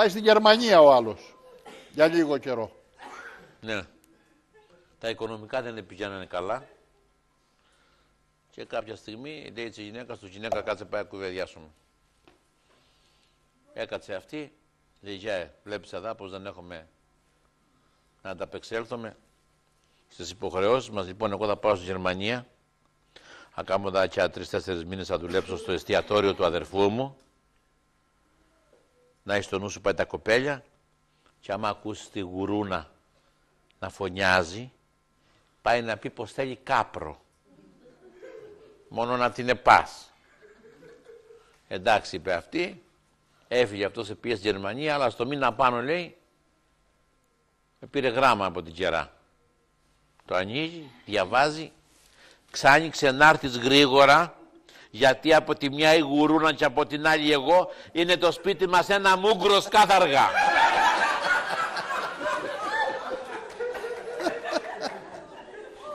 πάει στη Γερμανία ο άλλος. Για λίγο καιρό. Ναι. Τα οικονομικά δεν πηγαίνανε καλά. Και κάποια στιγμή λέει τη γυναίκα του γυναίκα κάτσε πάει κουβεντιάσουμε. Έκατσε αυτή, λέει γεια, βλέπεις εδώ πως δεν έχουμε να ανταπεξέλθουμε στις υποχρεώσεις μας. Λοιπόν, εγώ θα πάω στη Γερμανία, θα κάνω εδώ και τρεις-τέσσερις μήνες θα δουλέψω στο εστιατόριο του αδερφού μου, να έχεις στο νου σου πάει τα κοπέλια και άμα ακούσεις τη γουρούνα να φωνιάζει, πάει να πει πως θέλει κάπρο. Μόνο να την επάς. Εντάξει, είπε αυτή, έφυγε αυτός σε πήγε στη Γερμανία, αλλά στο μήνα πάνω λέει, πήρε γράμμα από την κερά. Το ανοίγει, διαβάζει, ξάνοιξε να έρθεις γρήγορα, γιατί από τη μια η γουρούνα και από την άλλη εγώ είναι το σπίτι μας ένα μούγκρος κάθαργα.